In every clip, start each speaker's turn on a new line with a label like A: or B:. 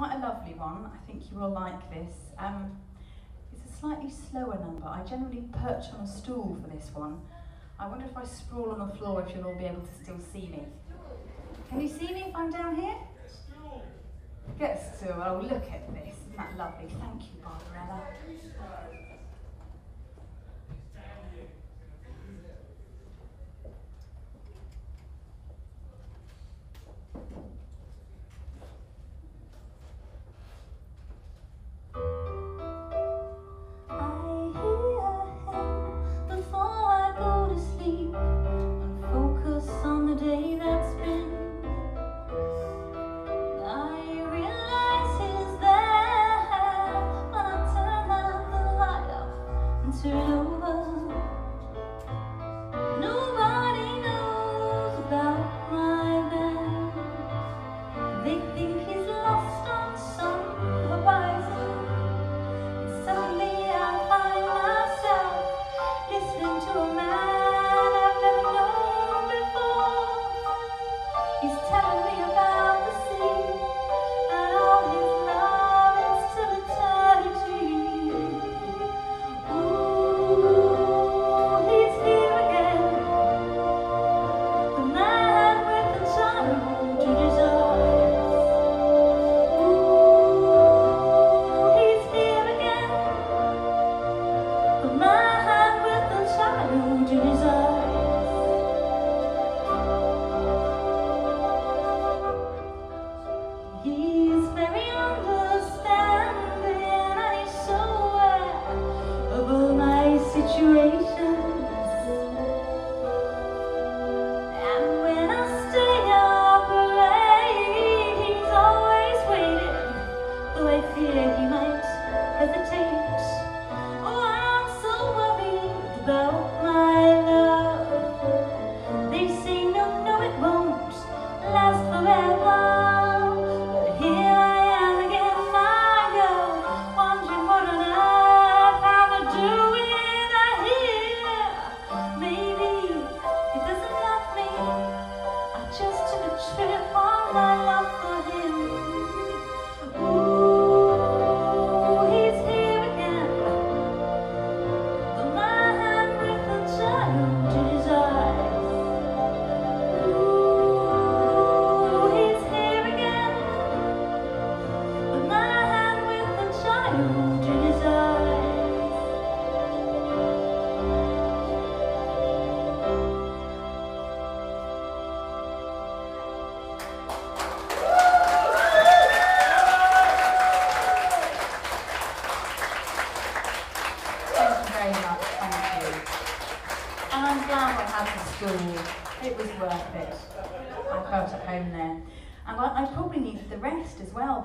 A: quite a lovely one. I think you will like this. Um, it's a slightly slower number. I generally perch on a stool for this one. I wonder if I sprawl on the floor if you'll all be able to still see me. Can you see me if I'm down here? Get stool. Oh, look at this. Isn't that lovely? Thank you, Barbarella.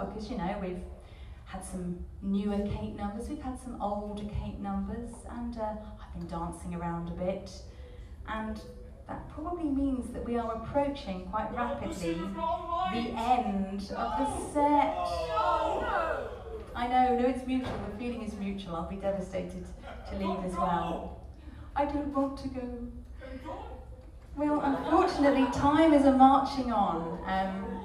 A: Because you know we've had some newer Kate numbers, we've had some older Kate numbers, and uh, I've been dancing around a bit, and that probably means that we are approaching quite rapidly the end of the set. I know, no, it's mutual. The feeling is mutual. I'll be devastated to leave as well. I don't want to go. Well, unfortunately, time is a marching on. Um,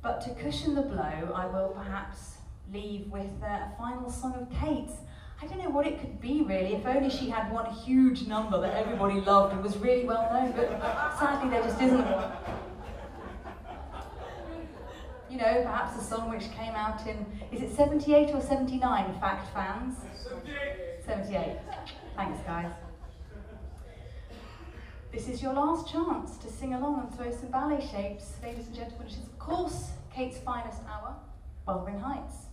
A: but to cushion the blow, I will perhaps leave with a final song of Kate's. I don't know what it could be really, if only she had one huge number that everybody loved and was really well known, but sadly there just isn't one. You know, perhaps a song which came out in, is it 78 or 79, Fact fans? 78. 78. Thanks, guys. This is your last chance to sing along and throw some ballet shapes, ladies and gentlemen. It is, of course, Kate's finest hour, Wuthering Heights.